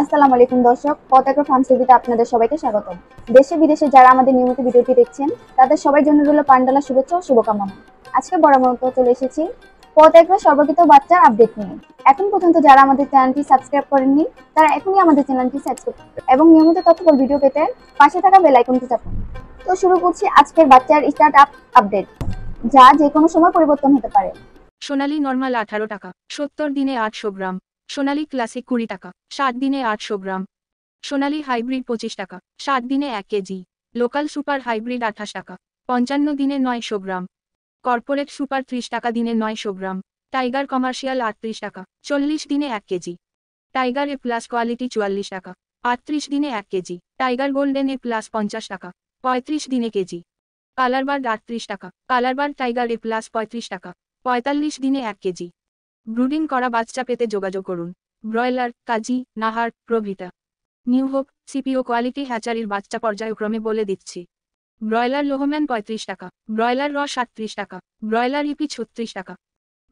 আসসালামু আলাইকুম দর্শক, পতাকা ফার্ম টিভিতে আপনাদের সবাইকে স্বাগত দেশে বিদেশে যারা আমাদের নিয়মিত ভিডিওটি দেখছেন, তাদের সবার জন্য রইল পান্ডালা শুভেচ্ছা ও শুভকামনা। আজকে বড় মতো চলে এসেছি পতাকা সর্বকৃত বাচ্চার আপডেট নিয়ে। এখন পর্যন্ত যারা আমাদের চ্যানেলটি সাবস্ক্রাইব করেননি, তারা এখনই আমাদের চ্যানেলটি সাবস্ক্রাইব এবং নিয়মিত তথ্যবল ভিডিও পেতে পাশে থাকা বেল আইকনটি চাপুন। তো শুরু করছি আজকের বাচ্চার স্টার্ট আপ আপডেট, যা যে কোনো সময় পরিবর্তন হতে পারে। সোনালী নর্মাল আঠারো টাকা, সত্তর দিনে আটশো গ্রাম। সোনালী ক্লাসিক কুড়ি টাকা, সাত দিনে আটশো গ্রাম। সোনালি হাইব্রিড পঁচিশ টাকা, সাত দিনে এক কেজি। লোকাল সুপার হাইব্রিড আঠাশ টাকা, পঞ্চান্ন দিনে নয়শো গ্রাম। কর্পোরেট সুপার ত্রিশ টাকা দিনে নয়শো গ্রাম। টাইগার কমার্শিয়াল আটত্রিশ টাকা, চল্লিশ দিনে এক KG. Tiger A plus quality চুয়াল্লিশ টাকা, আটত্রিশ দিনে এক KG. Tiger golden A plus পঞ্চাশ টাকা, পঁয়ত্রিশ দিনে কেজি। কালারবার্ড আটত্রিশ টাকা, কালারবার্ড টাইগার এ প্লাস পঁয়ত্রিশ টাকা, পঁয়তাল্লিশ দিনে এক কেজি। ব্রুডিং করা বাচ্চা পেতে যোগাযোগ করুন। ব্রয়লার, কাজী, নাহার, প্রভৃতা। নিউ হোপ, সিপিও কোয়ালিটি হ্যাচারির বাচ্চা পর্যায়ক্রমে বলে দিচ্ছি। ব্রয়লার লোহম্যান পঁয়ত্রিশ টাকা। ব্রয়লার র সাতত্রিশ টাকা। ব্রয়লার ইপি ছত্রিশ টাকা।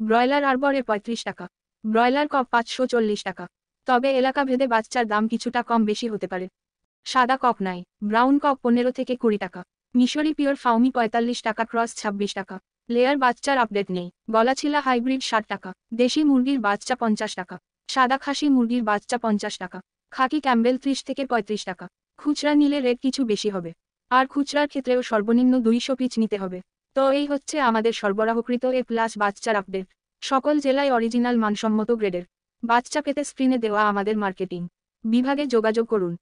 ব্রয়লার আরবরে পঁয়ত্রিশ টাকা। ব্রয়লার কপ পাঁচশো চল্লিশ টাকা। তবে এলাকা ভেদে বাচ্চার দাম কিছুটা কম বেশি হতে পারে। সাদা কক নাই। ব্রাউন কক পনেরো থেকে কুড়ি টাকা। মিশরি পিওর ফাউমি পঁয়তাল্লিশ টাকা, ক্রস ছাব্বিশ টাকা। লেয়ার বাচ্চার আপডেট নেই। গলাছিলা হাইব্রিড ষাট টাকা। দেশি মুরগির বাচ্চা পঞ্চাশ টাকা। সাদা খাসি মুরগির বাচ্চা পঞ্চাশ টাকা। খাকি ক্যাম্বেল ত্রিশ থেকে পঁয়ত্রিশ টাকা। খুচরা নিলে রেট কিছু বেশি হবে। আর খুচরার ক্ষেত্রেও সর্বনিম্ন দুইশো পিচ নিতে হবে। তো এই হচ্ছে আমাদের সরবরাহকৃত এ প্লাস বাচ্চার আপডেট। সকল জেলায় অরিজিনাল মানসম্মত গ্রেডের বাচ্চা পেতে স্ক্রিনে দেওয়া আমাদের মার্কেটিং। বিভাগে যোগাযোগ করুন।